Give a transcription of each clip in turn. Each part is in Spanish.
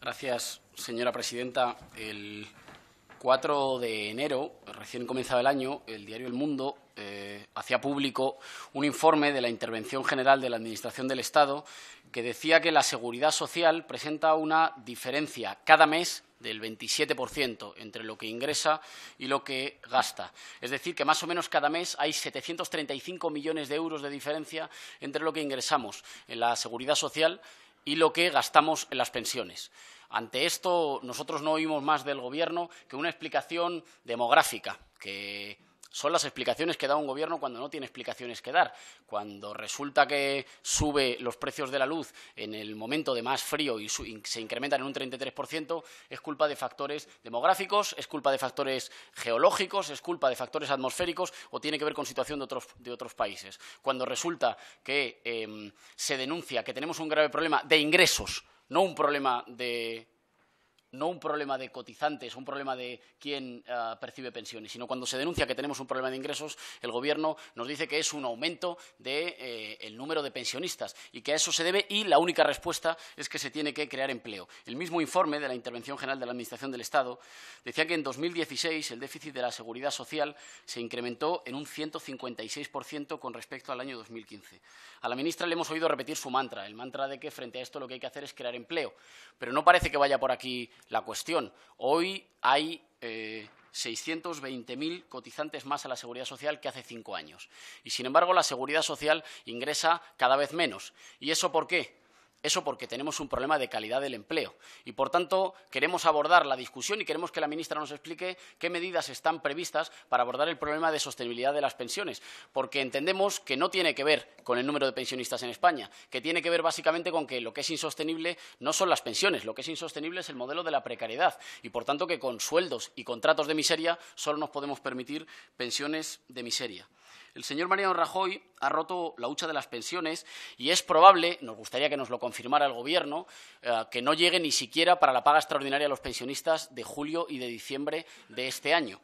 Gracias, señora presidenta. El 4 de enero, recién comenzado el año, el diario El Mundo eh, hacía público un informe de la Intervención General de la Administración del Estado que decía que la seguridad social presenta una diferencia cada mes del 27% entre lo que ingresa y lo que gasta. Es decir, que más o menos cada mes hay 735 millones de euros de diferencia entre lo que ingresamos en la seguridad social y lo que gastamos en las pensiones. Ante esto, nosotros no oímos más del Gobierno que una explicación demográfica, que son las explicaciones que da un gobierno cuando no tiene explicaciones que dar. Cuando resulta que sube los precios de la luz en el momento de más frío y se incrementan en un 33%, es culpa de factores demográficos, es culpa de factores geológicos, es culpa de factores atmosféricos o tiene que ver con situación de otros, países. Cuando resulta que em, se denuncia que tenemos un grave problema de ingresos, no un problema de no un problema de cotizantes, un problema de quién eh, percibe pensiones, sino cuando se denuncia que tenemos un problema de ingresos, el Gobierno nos dice que es un aumento del de, eh, número de pensionistas y que a eso se debe y la única respuesta es que se tiene que crear empleo. El mismo informe de la Intervención General de la Administración del Estado decía que en 2016 el déficit de la seguridad social se incrementó en un 156% con respecto al año 2015. A la ministra le hemos oído repetir su mantra, el mantra de que frente a esto lo que hay que hacer es crear empleo, pero no parece que vaya por aquí la cuestión. Hoy hay eh, 620.000 cotizantes más a la Seguridad Social que hace cinco años. Y, sin embargo, la Seguridad Social ingresa cada vez menos. ¿Y eso por qué? Eso porque tenemos un problema de calidad del empleo. Y, por tanto, queremos abordar la discusión y queremos que la ministra nos explique qué medidas están previstas para abordar el problema de sostenibilidad de las pensiones. Porque entendemos que no tiene que ver con el número de pensionistas en España, que tiene que ver básicamente con que lo que es insostenible no son las pensiones, lo que es insostenible es el modelo de la precariedad. Y, por tanto, que con sueldos y contratos de miseria solo nos podemos permitir pensiones de miseria. El señor Mariano Rajoy ha roto la hucha de las pensiones y es probable, nos gustaría que nos lo confirmara el Gobierno, eh, que no llegue ni siquiera para la paga extraordinaria a los pensionistas de julio y de diciembre de este año.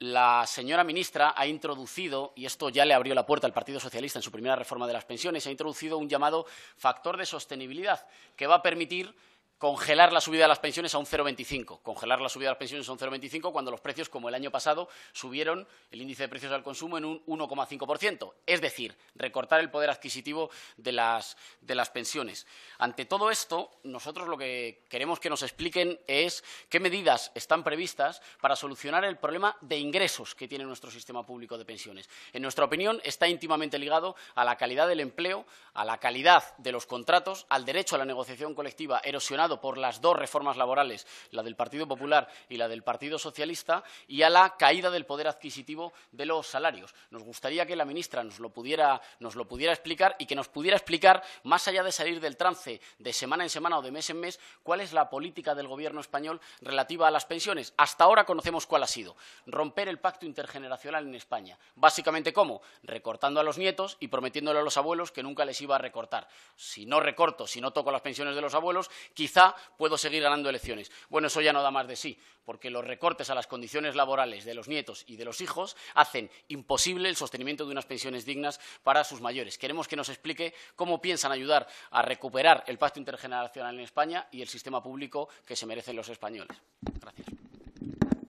La señora ministra ha introducido, y esto ya le abrió la puerta al Partido Socialista en su primera reforma de las pensiones, ha introducido un llamado factor de sostenibilidad que va a permitir congelar la subida de las pensiones a un 0,25. Congelar la subida de las pensiones a un 0,25 cuando los precios, como el año pasado, subieron el índice de precios al consumo en un 1,5%. Es decir, recortar el poder adquisitivo de las, pensiones. Ante todo esto, nosotros lo que queremos que nos expliquen es qué medidas están previstas para solucionar el problema de ingresos que tiene nuestro sistema público de pensiones. En nuestra opinión, está íntimamente ligado a la calidad del empleo, a la calidad de los contratos, al derecho a la negociación colectiva erosionado por las dos reformas laborales, la del Partido Popular y la del Partido Socialista, y a la caída del poder adquisitivo de los salarios. Nos gustaría que la ministra nos lo pudiera, nos lo pudiera explicar y que nos pudiera explicar, más allá de salir del trance de semana en semana o de mes en mes, cuál es la política del Gobierno español relativa a las pensiones. Hasta ahora conocemos cuál ha sido. Romper el pacto intergeneracional en España. Básicamente, ¿cómo? Recortando a los nietos y prometiéndole a los abuelos que nunca les iba a recortar. Si no recorto, si no toco las pensiones de los abuelos, quizá puedo seguir ganando elecciones. Bueno, eso ya no da más de sí, porque los recortes a las condiciones laborales de los nietos y de los hijos hacen imposible el sostenimiento de unas pensiones dignas para sus mayores. Queremos que nos explique cómo piensan ayudar a recuperar el pacto intergeneracional en España y el sistema público que se merecen los españoles. Gracias.